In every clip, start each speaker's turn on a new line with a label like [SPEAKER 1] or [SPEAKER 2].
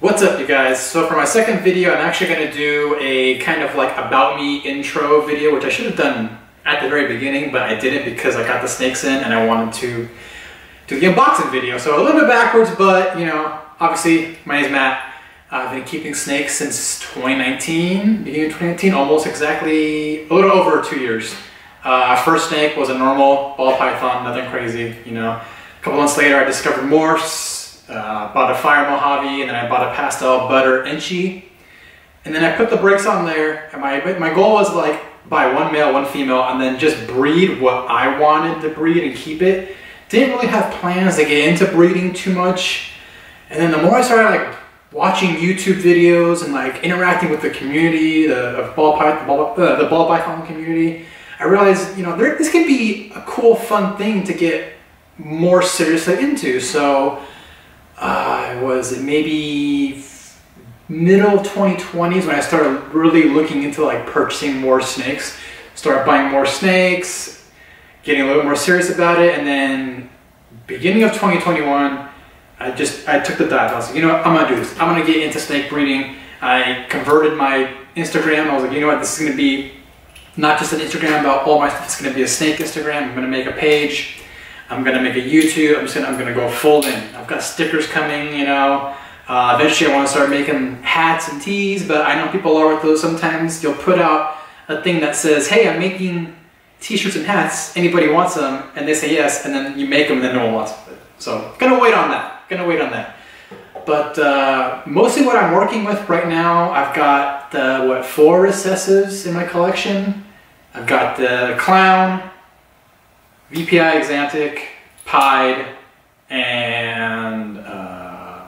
[SPEAKER 1] What's up you guys? So for my second video, I'm actually going to do a kind of like about me intro video, which I should have done at the very beginning, but I didn't because I got the snakes in and I wanted to do the unboxing video. So a little bit backwards, but you know, obviously my name is Matt. I've been keeping snakes since 2019, beginning of 2019, almost exactly a little over two years. Uh, first snake was a normal ball python, nothing crazy, you know. A couple months later, I discovered morphs, uh, bought a fire Mojave, and then I bought a pastel butter Enchi. And then I put the brakes on there, and my, my goal was like buy one male, one female, and then just breed what I wanted to breed and keep it. Didn't really have plans to get into breeding too much. And then the more I started like watching YouTube videos and like interacting with the community, the ball python, ball, uh, the ball python community, I realized, you know, there, this can be a cool, fun thing to get more seriously into. So uh, was it maybe middle 2020s when I started really looking into like purchasing more snakes. Started buying more snakes, getting a little more serious about it, and then beginning of 2021, I just I took the dive. I was like, you know what, I'm gonna do this. I'm gonna get into snake breeding. I converted my Instagram. I was like, you know what, this is gonna be not just an Instagram about all my stuff. It's gonna be a snake Instagram. I'm gonna make a page. I'm gonna make a YouTube. I'm just gonna I'm gonna go full in. I've got stickers coming. You know. Uh, eventually, I want to start making hats and tees, but I know people are with those sometimes. You'll put out a thing that says, "Hey, I'm making t-shirts and hats. Anybody wants them?" And they say yes, and then you make them, and then no one wants them. So, gonna wait on that. Gonna wait on that. But uh, mostly what I'm working with right now, I've got uh, what four recessives in my collection. I've got the clown, VPI Axanthic, Pied, and uh,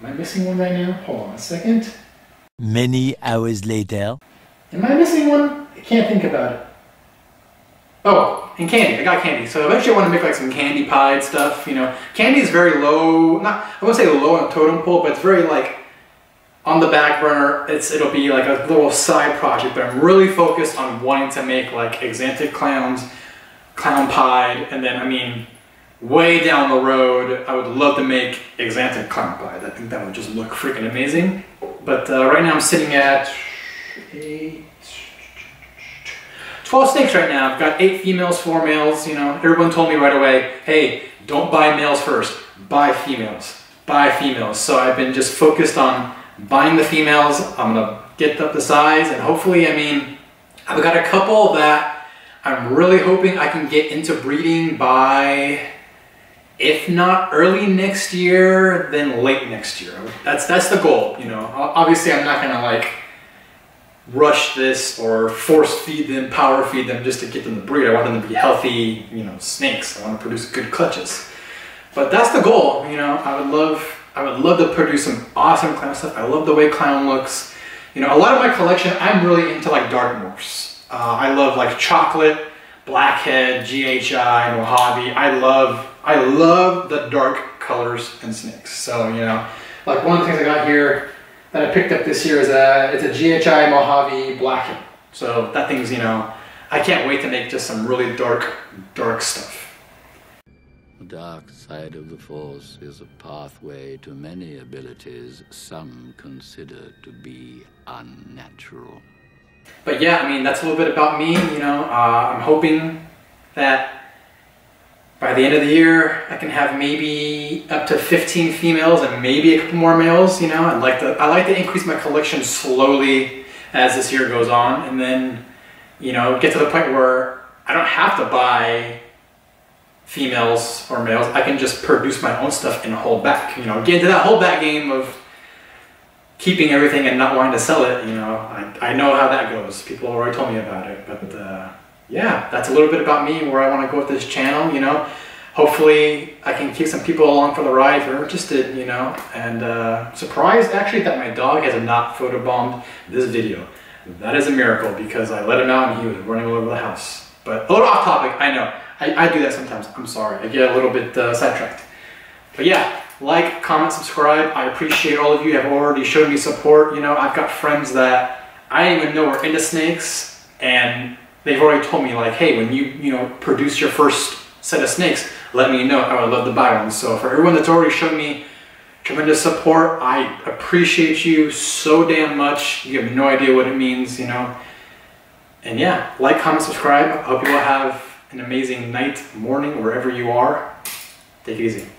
[SPEAKER 1] am I missing one right now? Hold on a second.
[SPEAKER 2] Many hours later.
[SPEAKER 1] Am I missing one? I can't think about it. Oh, and candy. I got candy. So eventually I want to make like some candy pied stuff, you know. Candy is very low, not, I won't say low on the totem pole, but it's very like on the back burner. It's It'll be like a little side project, but I'm really focused on wanting to make like Axanthic clowns, clown pied, and then, I mean, way down the road, I would love to make Axanthic clown pied. I think that would just look freaking amazing. But uh, right now I'm sitting at eight, 12 snakes right now. I've got eight females, four males. You know, everyone told me right away, hey, don't buy males first, buy females, buy females. So I've been just focused on buying the females. I'm gonna get up the size and hopefully, I mean, I've got a couple that I'm really hoping I can get into breeding by, if not early next year, then late next year. That's, that's the goal, you know. Obviously, I'm not gonna like rush this or force feed them, power feed them just to get them to breed. I want them to be healthy, you know, snakes. I want to produce good clutches. But that's the goal, you know. I would love, I would love to produce some awesome clown stuff. I love the way clown looks. You know, a lot of my collection, I'm really into like dark morphs. Uh, I love like chocolate, blackhead, GHI, Mojave. I love, I love the dark colors and snakes. So, you know, like one of the things I got here, that I picked up this year is a it's a GHI Mojave blackhead. So that thing's you know I can't wait to make just some really dark dark stuff.
[SPEAKER 3] The dark side of the Force is a pathway to many abilities some consider to be unnatural.
[SPEAKER 1] But yeah, I mean that's a little bit about me. You know, uh, I'm hoping that by the end of the year, I can have maybe up to 15 females and maybe a couple more males, you know. I'd like to, I like to increase my collection slowly as this year goes on and then, you know, get to the point where I don't have to buy females or males. I can just produce my own stuff and hold back, you know, get into that hold back game of keeping everything and not wanting to sell it, you know. I, I know how that goes. People already told me about it, but uh, yeah, that's a little bit about me where I want to go with this channel, you know. Hopefully I can keep some people along for the ride if you're interested, you know. And uh, surprised actually that my dog has not photobombed this video. That is a miracle because I let him out and he was running all over the house. But a little off topic, I know. I, I do that sometimes. I'm sorry. I get a little bit uh, sidetracked. But yeah, like, comment, subscribe. I appreciate all of you have already showed me support. You know, I've got friends that I didn't even know were into snakes and they've already told me like, hey, when you, you know, produce your first set of snakes, let me know. I would love to buy one. So for everyone that's already shown me tremendous support. I appreciate you so damn much. You have no idea what it means, you know. And yeah, like, comment, subscribe. I hope you all have an amazing night, morning, wherever you are. Take it easy.